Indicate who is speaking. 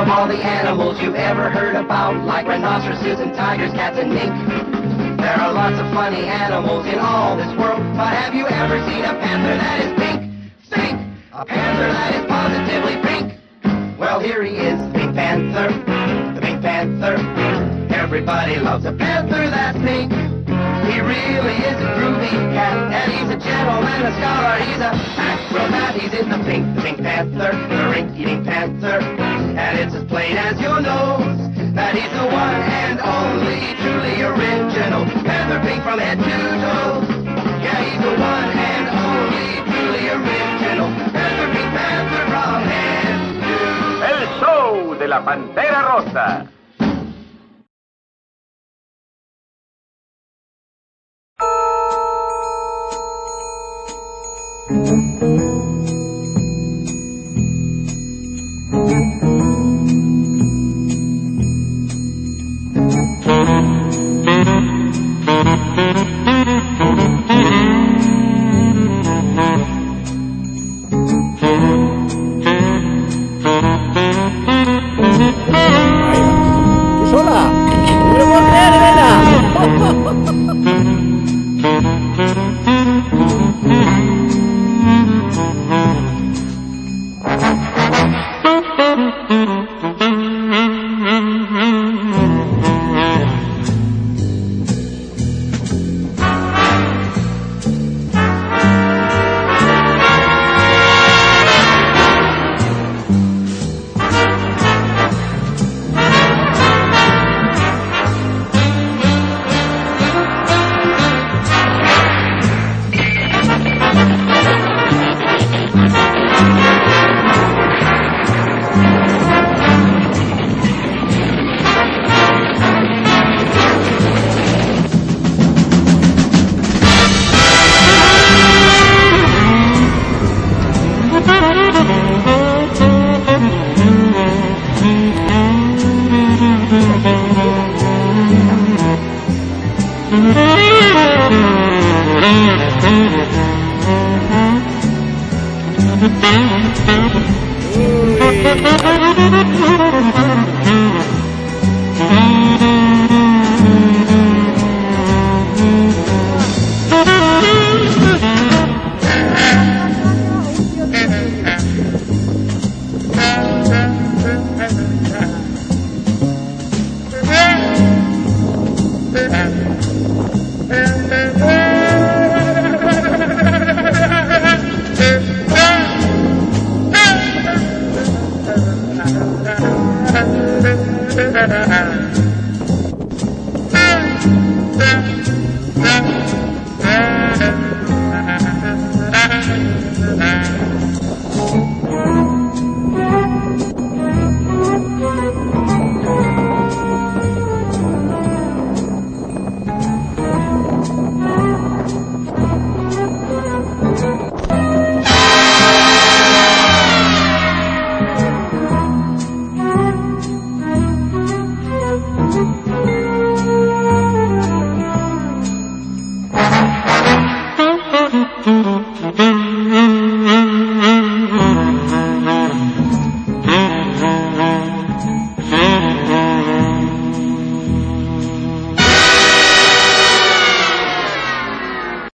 Speaker 1: of all the animals you've ever heard about, like rhinoceroses and tigers, cats and mink. There are lots of funny animals in all this world, but have you ever seen a panther that is pink? Pink! A panther that is positively pink. Well, here he is, the Pink Panther, the Pink Panther. Everybody loves a panther that's pink. He really is a groovy cat, and he's a gentleman, a scholar, he's a acrobat. He's in the pink, the Pink Panther, the rink-eating panther. And it's as plain as your nose that he's the one and only truly original Panther Pink from head to toe. Yeah, he's the one and only truly original Panther Pink Panther from head to
Speaker 2: El show de la Pantera Rosa.
Speaker 3: ¿Tú Thank you.